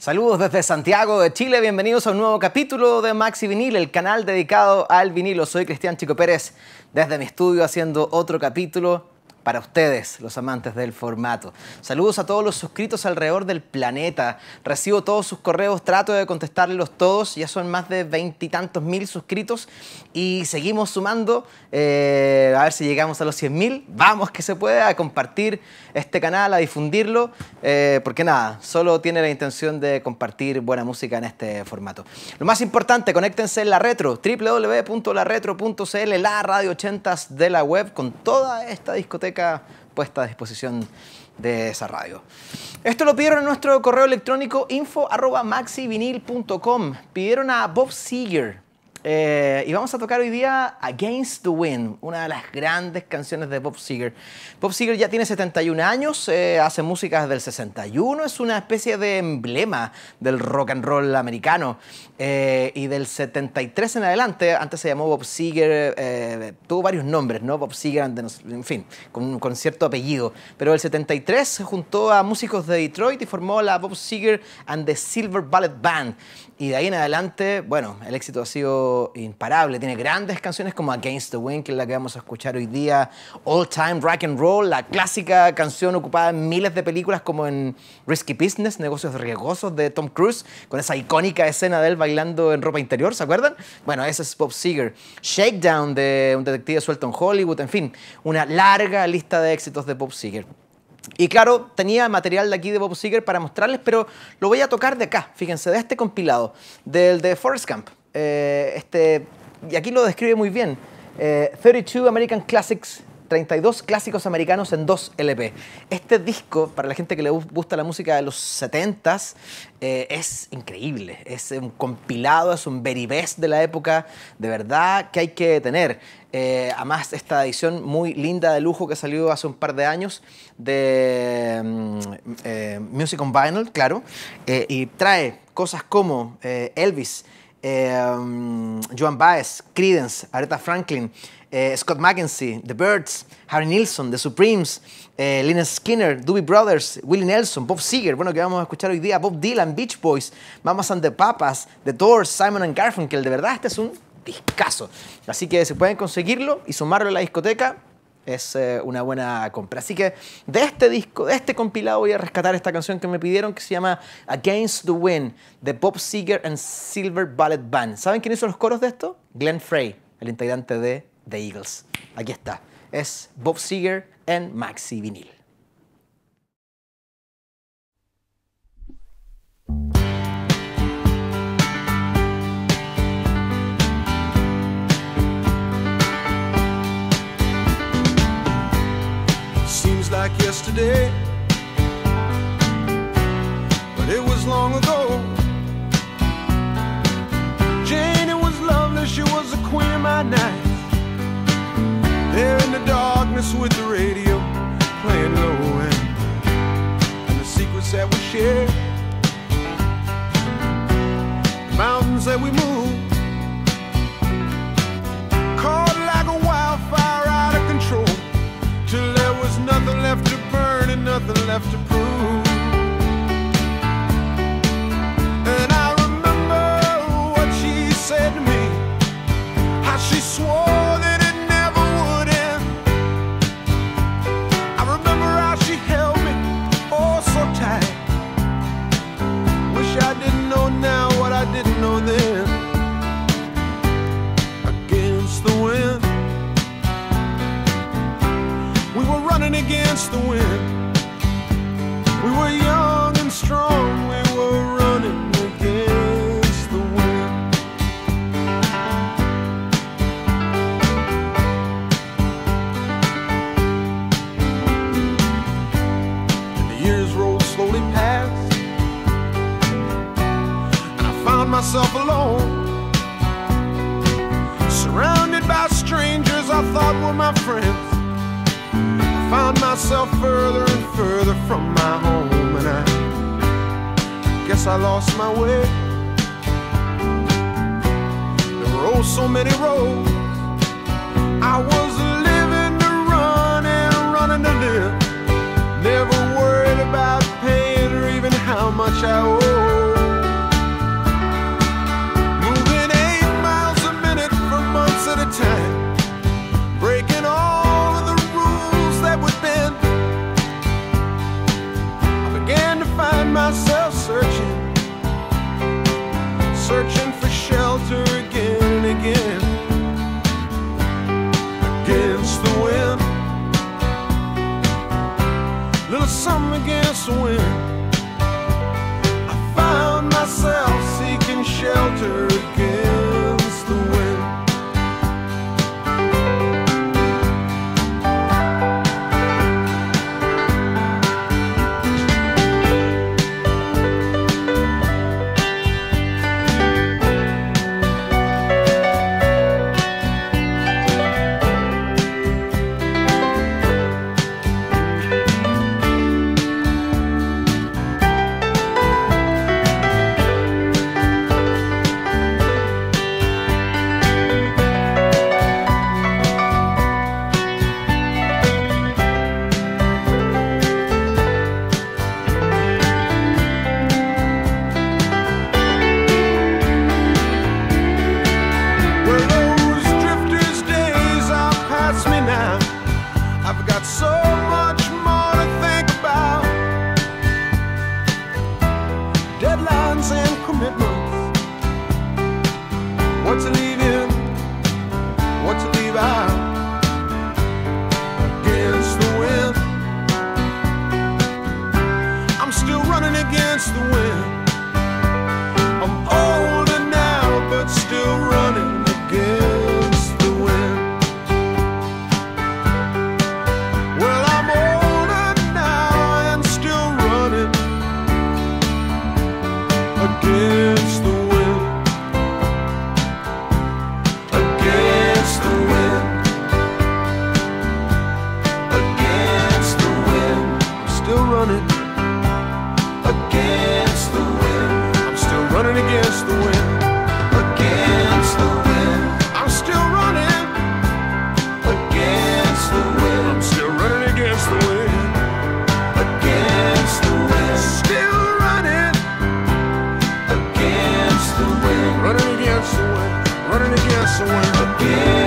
Saludos desde Santiago de Chile, bienvenidos a un nuevo capítulo de Maxi Vinil, el canal dedicado al vinilo. Soy Cristian Chico Pérez desde mi estudio haciendo otro capítulo para ustedes, los amantes del formato. Saludos a todos los suscritos alrededor del planeta. Recibo todos sus correos, trato de contestarlos todos. Ya son más de veintitantos mil suscritos y seguimos sumando. Eh, a ver si llegamos a los 100 mil. Vamos que se puede a compartir este canal, a difundirlo, eh, porque nada, solo tiene la intención de compartir buena música en este formato. Lo más importante, conéctense en la retro, www.laretro.cl, la radio 80 de la web, con toda esta discoteca puesta a disposición de esa radio. Esto lo pidieron en nuestro correo electrónico info.maxivinil.com. Pidieron a Bob Seger, eh, y vamos a tocar hoy día Against the Wind, una de las grandes canciones de Bob Seger. Bob Seger ya tiene 71 años, eh, hace música desde el 61, es una especie de emblema del rock and roll americano. Eh, y del 73 en adelante, antes se llamó Bob Seger, tuvo varios nombres, ¿no? Bob Seger, en fin, con, con cierto apellido. Pero el 73 se juntó a músicos de Detroit y formó la Bob Seger and the Silver Ballet Band. Y de ahí en adelante, bueno, el éxito ha sido imparable. Tiene grandes canciones como Against the Wind, que es la que vamos a escuchar hoy día. All Time Rock and Roll, la clásica canción ocupada en miles de películas como en Risky Business, Negocios Riesgosos de Tom Cruise, con esa icónica escena de él bailando en ropa interior, ¿se acuerdan? Bueno, ese es Bob Seger. Shakedown de un detective suelto en Hollywood, en fin, una larga lista de éxitos de Bob Seger. Y claro, tenía material de aquí de Bob Seger para mostrarles, pero lo voy a tocar de acá, fíjense, de este compilado, del de Forest Camp. Eh, este, y aquí lo describe muy bien. 32 eh, American Classics 32 clásicos americanos en 2 LP. Este disco, para la gente que le gusta la música de los 70s, eh, es increíble. Es un compilado, es un very de la época, de verdad que hay que tener. Eh, además, esta edición muy linda de lujo que salió hace un par de años de mm, eh, Music on Vinyl, claro, y trae cosas como Elvis, mm, Joan Baez, Creedence, Aretha Franklin, eh, Scott McKenzie, The Birds, Harry Nilsson, The Supremes, eh, Skinner, Doobie Brothers, Willie Nelson, Bob Seger, bueno, que vamos a escuchar hoy día, Bob Dylan, Beach Boys, Mamas and the Papas, The Doors, Simon and Garfunkel, de verdad este es un discazo. Así que si pueden conseguirlo y sumarlo a la discoteca, es eh, una buena compra. Así que de este disco, de este compilado, voy a rescatar esta canción que me pidieron que se llama Against the Wind de Bob Seger and Silver Ballet Band. ¿Saben quién hizo los coros de esto? Glenn Frey, el integrante de The Eagles. Aquí está. Es Bob Seger en Maxi Vinil. Seems like yesterday, but it was long ago. The darkness with the radio playing low end. And the secrets that we share The mountains that we move. Caught like a wildfire out of control Till there was nothing left to burn and nothing left to prove my friends I found myself further and further from my home, and I guess I lost my way. There were oh so many roads. I was living to run and running to live. Never worried about paying or even how much I owed. was against the wind. I found myself seeking shelter again. deadlines and commitments. Running against the